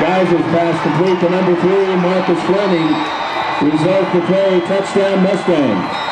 Rises pass complete to number three, Marcus Fleming. Result to play, touchdown Mustang.